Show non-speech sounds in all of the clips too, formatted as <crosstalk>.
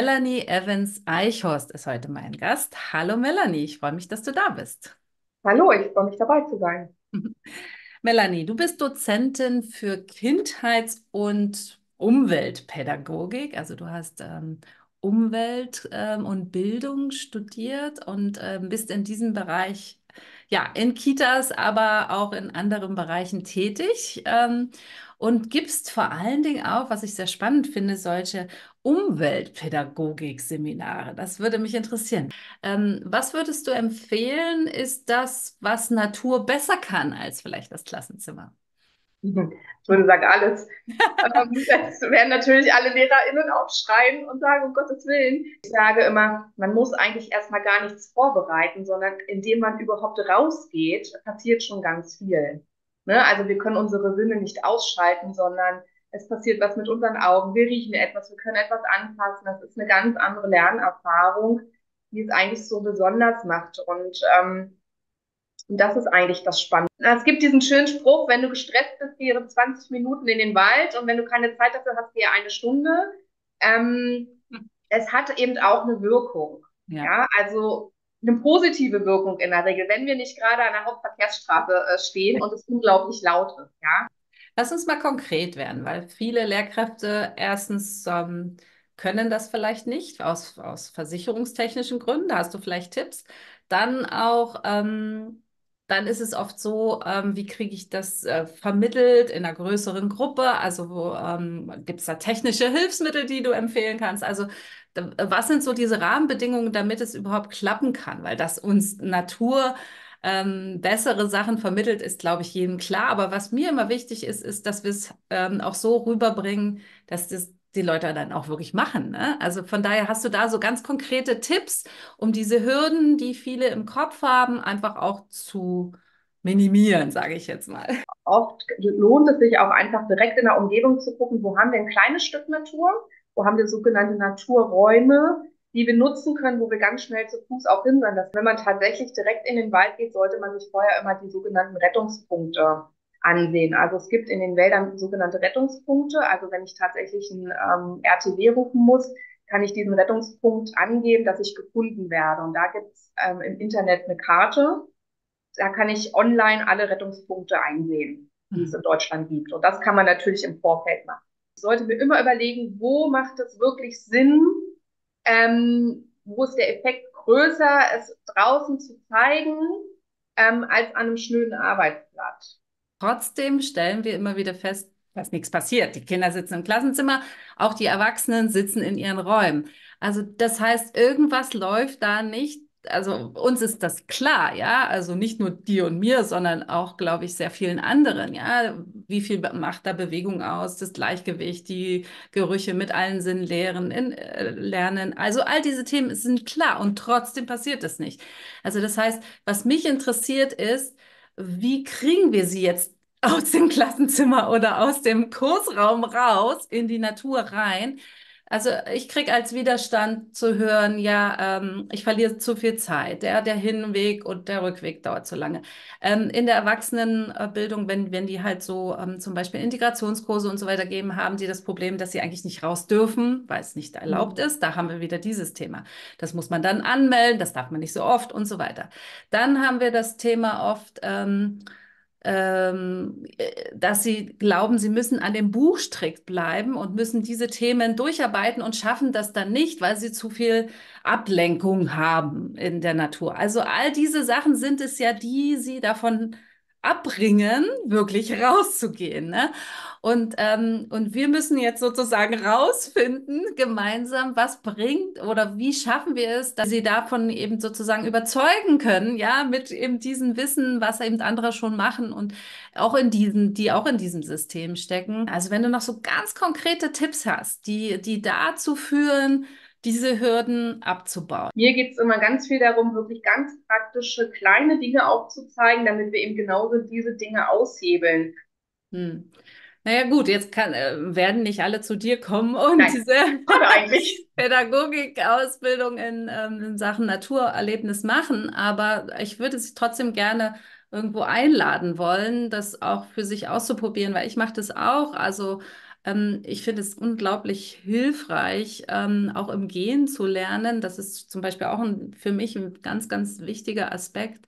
Melanie Evans Eichhorst ist heute mein Gast. Hallo Melanie, ich freue mich, dass du da bist. Hallo, ich freue mich dabei zu sein. <laughs> Melanie, du bist Dozentin für Kindheits- und Umweltpädagogik. Also du hast ähm, Umwelt ähm, und Bildung studiert und ähm, bist in diesem Bereich, ja, in Kitas, aber auch in anderen Bereichen tätig. Ähm, und gibst vor allen Dingen auch, was ich sehr spannend finde, solche Umweltpädagogik-Seminare. Das würde mich interessieren. Ähm, was würdest du empfehlen, ist das, was Natur besser kann als vielleicht das Klassenzimmer? Ich würde sagen, alles. ähm, <laughs> jetzt werden natürlich alle LehrerInnen aufschreien und sagen, um Gottes Willen. Ich sage immer, man muss eigentlich erstmal gar nichts vorbereiten, sondern indem man überhaupt rausgeht, passiert schon ganz viel. Ne? Also wir können unsere Sinne nicht ausschalten, sondern es passiert was mit unseren Augen. Wir riechen etwas, wir können etwas anfassen. Das ist eine ganz andere Lernerfahrung, die es eigentlich so besonders macht. Und ähm, das ist eigentlich das Spannende. Es gibt diesen schönen Spruch, wenn du gestresst bist, gehe 20 Minuten in den Wald und wenn du keine Zeit dafür hast, gehe eine Stunde. Ähm, es hat eben auch eine Wirkung. Ja, ja also eine positive Wirkung in der Regel, wenn wir nicht gerade an der Hauptverkehrsstraße äh, stehen und es unglaublich laut ist, ja. Lass uns mal konkret werden, weil viele Lehrkräfte erstens ähm, können das vielleicht nicht aus, aus versicherungstechnischen Gründen. Da hast du vielleicht Tipps. Dann auch, ähm, dann ist es oft so, ähm, wie kriege ich das äh, vermittelt in einer größeren Gruppe? Also ähm, gibt es da technische <laughs> Hilfsmittel, die du empfehlen kannst? Also was sind so diese Rahmenbedingungen, damit es überhaupt klappen kann? Weil das uns Natur ähm, bessere Sachen vermittelt, ist, glaube ich, jedem klar. Aber was mir immer wichtig ist, ist, dass wir es ähm, auch so rüberbringen, dass das die Leute dann auch wirklich machen. Ne? Also von daher hast du da so ganz konkrete Tipps, um diese Hürden, die viele im Kopf haben, einfach auch zu minimieren, sage ich jetzt mal. Oft lohnt es sich auch einfach direkt in der Umgebung zu gucken, wo haben wir ein kleines Stück Natur wo haben wir sogenannte Naturräume, die wir nutzen können, wo wir ganz schnell zu Fuß auch hin sind. Dass wenn man tatsächlich direkt in den Wald geht, sollte man sich vorher immer die sogenannten Rettungspunkte ansehen. Also es gibt in den Wäldern sogenannte Rettungspunkte. Also wenn ich tatsächlich ein ähm, RTW rufen muss, kann ich diesen Rettungspunkt angeben, dass ich gefunden werde. Und da gibt es ähm, im Internet eine Karte. Da kann ich online alle Rettungspunkte einsehen, die es in Deutschland gibt. Und das kann man natürlich im Vorfeld machen sollte mir immer überlegen, wo macht es wirklich Sinn, ähm, wo ist der Effekt größer, es draußen zu zeigen, ähm, als an einem schönen Arbeitsplatz. Trotzdem stellen wir immer wieder fest, dass nichts passiert. Die Kinder sitzen im Klassenzimmer, auch die Erwachsenen sitzen in ihren Räumen. Also das heißt, irgendwas läuft da nicht also uns ist das klar, ja, also nicht nur dir und mir, sondern auch, glaube ich, sehr vielen anderen, ja, wie viel macht da Bewegung aus, das Gleichgewicht, die Gerüche mit allen Sinnen lehren, in, äh, lernen, also all diese Themen sind klar und trotzdem passiert es nicht. Also das heißt, was mich interessiert ist, wie kriegen wir sie jetzt aus dem Klassenzimmer oder aus dem Kursraum raus in die Natur rein, also ich kriege als Widerstand zu hören, ja, ähm, ich verliere zu viel Zeit. Der, der Hinweg und der Rückweg dauert zu lange. Ähm, in der Erwachsenenbildung, wenn, wenn die halt so ähm, zum Beispiel Integrationskurse und so weiter geben, haben die das Problem, dass sie eigentlich nicht raus dürfen, weil es nicht erlaubt mhm. ist. Da haben wir wieder dieses Thema. Das muss man dann anmelden, das darf man nicht so oft und so weiter. Dann haben wir das Thema oft, ähm, äh, dass sie glauben, sie müssen an dem Buch strikt bleiben und müssen diese Themen durcharbeiten und schaffen das dann nicht, weil sie zu viel Ablenkung haben in der Natur. Also all diese Sachen sind es ja, die sie davon abbringen, wirklich rauszugehen. Ne? Und, ähm, und wir müssen jetzt sozusagen rausfinden, gemeinsam, was bringt oder wie schaffen wir es, dass sie davon eben sozusagen überzeugen können, ja, mit eben diesem Wissen, was eben andere schon machen und auch in diesen, die auch in diesem System stecken. Also wenn du noch so ganz konkrete Tipps hast, die, die dazu führen, diese Hürden abzubauen. Mir geht es immer ganz viel darum, wirklich ganz praktische kleine Dinge aufzuzeigen, damit wir eben genauso diese Dinge aushebeln. Hm. Naja gut, jetzt kann, äh, werden nicht alle zu dir kommen und Nein, diese eigentlich. <laughs> Pädagogik-Ausbildung in, ähm, in Sachen Naturerlebnis machen, aber ich würde sie trotzdem gerne irgendwo einladen wollen, das auch für sich auszuprobieren, weil ich mache das auch. Also ähm, ich finde es unglaublich hilfreich, ähm, auch im Gehen zu lernen. Das ist zum Beispiel auch ein, für mich ein ganz, ganz wichtiger Aspekt,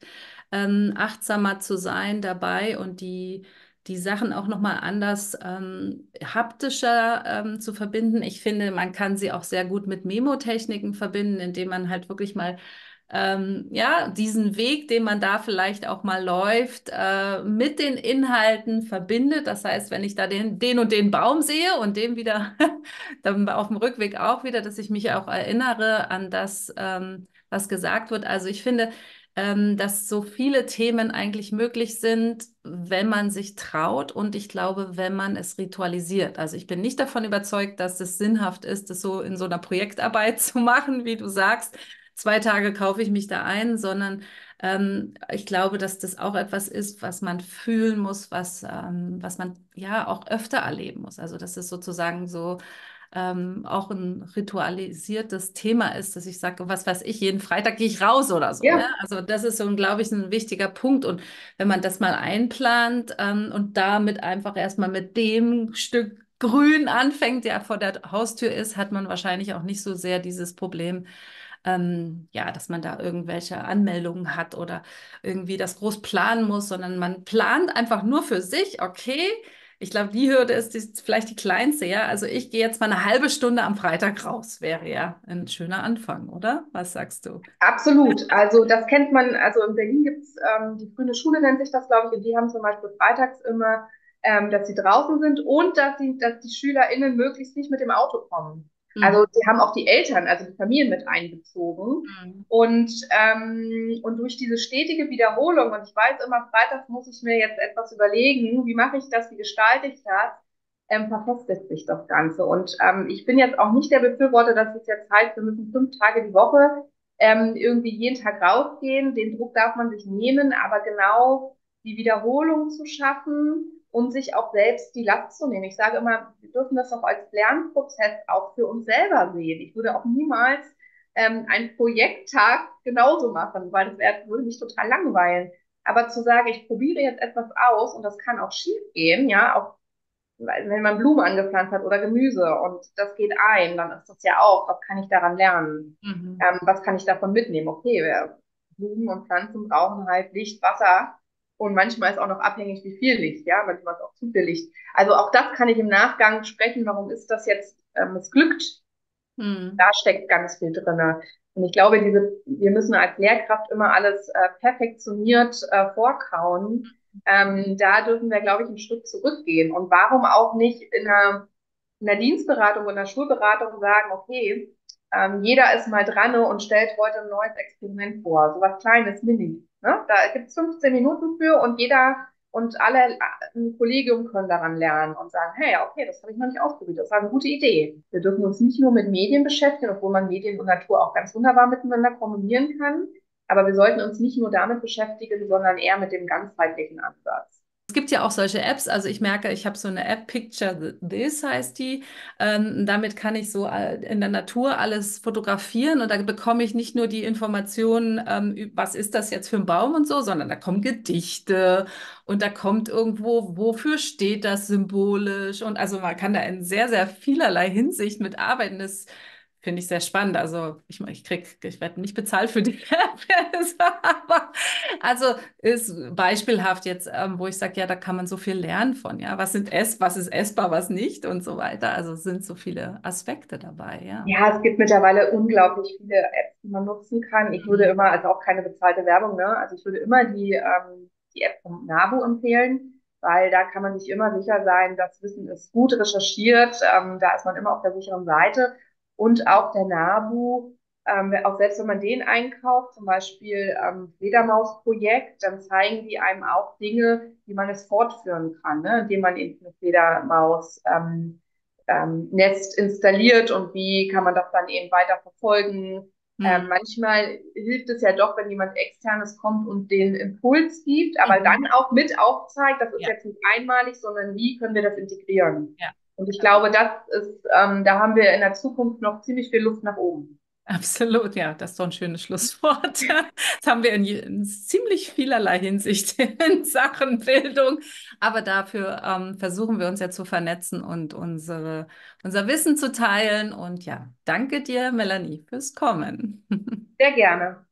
ähm, achtsamer zu sein dabei und die die Sachen auch nochmal anders ähm, haptischer ähm, zu verbinden. Ich finde, man kann sie auch sehr gut mit Memotechniken verbinden, indem man halt wirklich mal ähm, ja, diesen Weg, den man da vielleicht auch mal läuft, äh, mit den Inhalten verbindet. Das heißt, wenn ich da den, den und den Baum sehe und dem wieder, <laughs> dann auf dem Rückweg auch wieder, dass ich mich auch erinnere an das, ähm, was gesagt wird. Also ich finde, ähm, dass so viele Themen eigentlich möglich sind, wenn man sich traut und ich glaube, wenn man es ritualisiert. Also ich bin nicht davon überzeugt, dass es sinnhaft ist, das so in so einer Projektarbeit <laughs> zu machen, wie du sagst. Zwei Tage kaufe ich mich da ein, sondern ähm, ich glaube, dass das auch etwas ist, was man fühlen muss, was, ähm, was man ja auch öfter erleben muss. Also das ist sozusagen so ähm, auch ein ritualisiertes Thema ist, dass ich sage, was weiß ich, jeden Freitag gehe ich raus oder so. Ja. Ne? Also das ist so, glaube ich, ein wichtiger Punkt. Und wenn man das mal einplant ähm, und damit einfach erstmal mit dem Stück Grün anfängt, der vor der Haustür ist, hat man wahrscheinlich auch nicht so sehr dieses Problem, ähm, ja, dass man da irgendwelche Anmeldungen hat oder irgendwie das groß planen muss, sondern man plant einfach nur für sich, okay, ich glaube, die Hürde ist die, vielleicht die kleinste, ja. Also ich gehe jetzt mal eine halbe Stunde am Freitag raus, wäre ja ein schöner Anfang, oder? Was sagst du? Absolut. Also das kennt man, also in Berlin gibt es ähm, die grüne Schule, nennt sich das, glaube ich, und die haben zum Beispiel freitags immer, ähm, dass sie draußen sind und dass sie, dass die SchülerInnen möglichst nicht mit dem Auto kommen. Mhm. Also sie haben auch die Eltern, also die Familien mit einbezogen. Mhm. Und, ähm, und durch diese stetige Wiederholung, und ich weiß immer, freitags muss ich mir jetzt etwas überlegen, wie mache ich das, wie gestalte ich das, ähm, verfestigt sich das Ganze. Und ähm, ich bin jetzt auch nicht der Befürworter, dass es jetzt heißt, wir müssen fünf Tage die Woche ähm, irgendwie jeden Tag rausgehen. Den Druck darf man sich nehmen, aber genau die Wiederholung zu schaffen, und sich auch selbst die Last zu nehmen. Ich sage immer, wir dürfen das auch als Lernprozess auch für uns selber sehen. Ich würde auch niemals ähm, einen Projekttag genauso machen, weil das wär, würde mich total langweilen. Aber zu sagen, ich probiere jetzt etwas aus und das kann auch schief gehen, ja, auch wenn man Blumen angepflanzt hat oder Gemüse und das geht ein, dann ist das ja auch, was kann ich daran lernen? Mhm. Ähm, was kann ich davon mitnehmen? Okay, wir, Blumen und Pflanzen brauchen halt Licht, Wasser und manchmal ist auch noch abhängig, wie viel Licht, ja, manchmal ist auch zu viel Licht. Also auch das kann ich im Nachgang sprechen, warum ist das jetzt äh, missglückt? Hm. Da steckt ganz viel drinne. Und ich glaube, diese, wir müssen als Lehrkraft immer alles äh, perfektioniert äh, vorkauen. Ähm, da dürfen wir, glaube ich, einen Schritt zurückgehen. Und warum auch nicht in einer, in einer Dienstberatung oder Schulberatung sagen, okay, ähm, jeder ist mal dran und stellt heute ein neues Experiment vor. So was Kleines, mini. Ne? Da gibt es 15 Minuten für und jeder und alle im Kollegium können daran lernen und sagen, hey, okay, das habe ich noch nicht ausprobiert, das war eine gute Idee. Wir dürfen uns nicht nur mit Medien beschäftigen, obwohl man Medien und Natur auch ganz wunderbar miteinander kombinieren kann, aber wir sollten uns nicht nur damit beschäftigen, sondern eher mit dem ganzheitlichen Ansatz. Gibt ja auch solche Apps, also ich merke, ich habe so eine App, Picture This heißt die. Ähm, damit kann ich so äh, in der Natur alles fotografieren und da bekomme ich nicht nur die Informationen, ähm, was ist das jetzt für ein Baum und so, sondern da kommen Gedichte und da kommt irgendwo, wofür steht das symbolisch und also man kann da in sehr, sehr vielerlei Hinsicht mit arbeiten. Das Finde ich sehr spannend. Also ich, ich krieg, ich werde nicht bezahlt für die <laughs> aber also ist beispielhaft jetzt, ähm, wo ich sage, ja, da kann man so viel lernen von, ja. Was sind ess, was ist essbar, was nicht und so weiter. Also sind so viele Aspekte dabei, ja. Ja, es gibt mittlerweile unglaublich viele Apps, die man nutzen kann. Ich würde mhm. immer, also auch keine bezahlte Werbung, ne? Also ich würde immer die, ähm, die App vom NABU empfehlen weil da kann man sich immer sicher sein, das Wissen ist gut recherchiert, ähm, da ist man immer auf der sicheren Seite und auch der NABU, ähm, auch selbst wenn man den einkauft, zum Beispiel ähm, Fledermaus-Projekt, dann zeigen die einem auch Dinge, wie man es fortführen kann, ne? indem man eben eine Fledermaus ähm, ähm, Nest installiert und wie kann man das dann eben weiter verfolgen. Mhm. Ähm, manchmal hilft es ja doch, wenn jemand externes kommt und den Impuls gibt, aber mhm. dann auch mit aufzeigt, das ist ja. jetzt nicht einmalig, sondern wie können wir das integrieren. Ja. Und ich glaube, das ist, ähm, da haben wir in der Zukunft noch ziemlich viel Luft nach oben. Absolut, ja, das ist doch ein schönes Schlusswort. <laughs> Das haben wir in, in ziemlich vielerlei Hinsicht <laughs> in Sachen Bildung, aber dafür ähm, versuchen wir uns ja zu vernetzen und unsere, unser Wissen zu teilen. Und ja, danke dir, Melanie, fürs Kommen. <laughs> Sehr gerne.